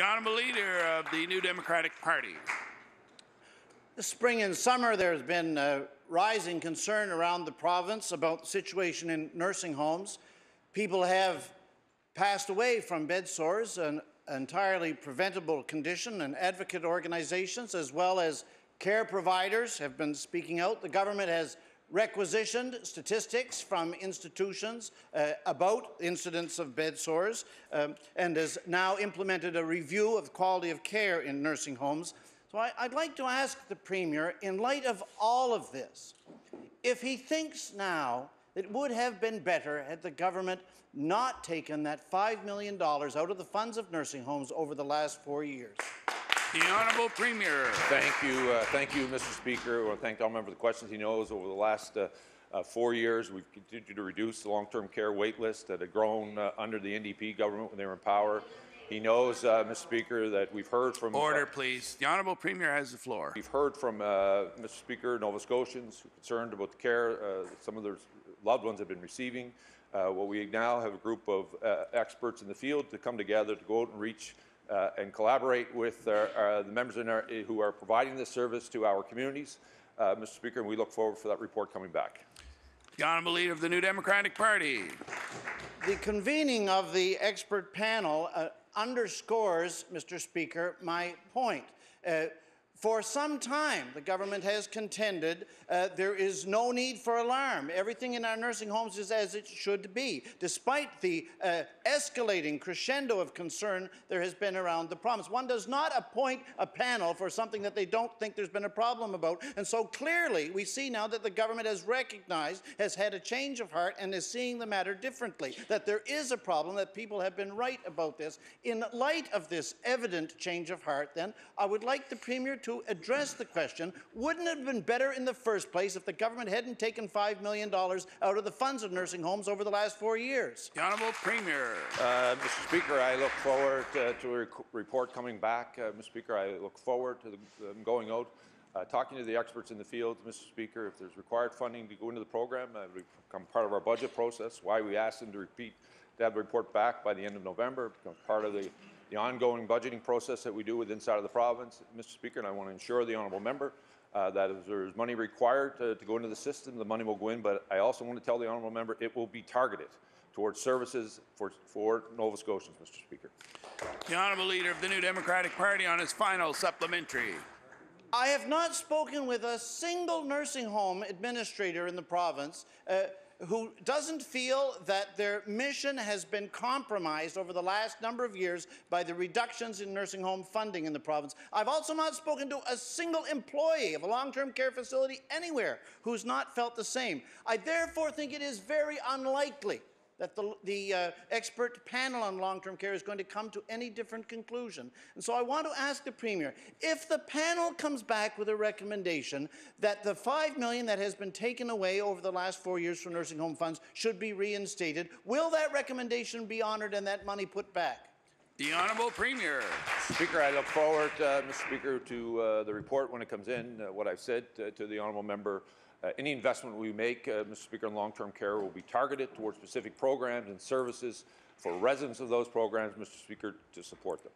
The Honourable Leader of the New Democratic Party. This spring and summer, there's been uh, rising concern around the province about the situation in nursing homes. People have passed away from bed sores, an entirely preventable condition, and advocate organizations as well as care providers have been speaking out. The government has requisitioned statistics from institutions uh, about incidents of bed sores um, and has now implemented a review of quality of care in nursing homes. So I, I'd like to ask the Premier, in light of all of this, if he thinks now it would have been better had the government not taken that $5 million out of the funds of nursing homes over the last four years. The Honourable Premier. Thank you, uh, thank you, Mr. Speaker. I want to thank all members for the questions. He knows over the last uh, uh, four years we've continued to reduce the long-term care wait list that had grown uh, under the NDP government when they were in power. He knows, uh, Mr. Speaker, that we've heard from Order, please. The Honourable Premier has the floor. We've heard from uh, Mr. Speaker, Nova Scotians concerned about the care some of their loved ones have been receiving. well, we now have a group of experts in the field to come together to go out and reach uh, and collaborate with our, uh, the members our, who are providing this service to our communities. Uh, Mr. Speaker, and we look forward for that report coming back. The Honourable Leader of the New Democratic Party. The convening of the expert panel uh, underscores, Mr. Speaker, my point. For some time, the government has contended uh, there is no need for alarm. Everything in our nursing homes is as it should be, despite the uh, escalating crescendo of concern there has been around the promise. One does not appoint a panel for something that they don't think there's been a problem about. And so clearly, we see now that the government has recognized, has had a change of heart, and is seeing the matter differently, that there is a problem, that people have been right about this. In light of this evident change of heart, then, I would like the Premier to to address the question, wouldn't it have been better in the first place if the government hadn't taken $5 million out of the funds of nursing homes over the last four years? The Honourable Premier. Uh, Mr. Speaker, I look forward uh, to a report coming back. Uh, Mr. Speaker, I look forward to them going out uh, talking to the experts in the field, Mr. Speaker, if there's required funding to go into the program, uh, it will become part of our budget process. Why we asked them to repeat to have the report back by the end of November becomes part of the the ongoing budgeting process that we do with inside of the province. Mr. Speaker, and I want to ensure the honourable member uh, that if there's money required to, to, go into the system, the money will go in, but I also want to tell the honourable member it will be targeted towards services for, for Nova Scotians, Mr. Speaker. The honourable leader of the New Democratic Party on his final supplementary. I have not spoken with a single nursing home administrator in the province uh, who doesn't feel that their mission has been compromised over the last number of years by the reductions in nursing home funding in the province. I've also not spoken to a single employee of a long-term care facility anywhere who's not felt the same. I therefore think it is very unlikely that the, the uh, expert panel on long-term care is going to come to any different conclusion. And so I want to ask the Premier, if the panel comes back with a recommendation that the 5 million that has been taken away over the last four years from nursing home funds should be reinstated, will that recommendation be honoured and that money put back? The Honourable Premier. Speaker, I look forward, uh, Mr. Speaker, to uh, the report when it comes in. Uh, what I've said uh, to the Honourable Member any investment we make, uh, Mr. Speaker, in long-term care will be targeted towards specific programs and services for residents of those programs, Mr. Speaker, to support them.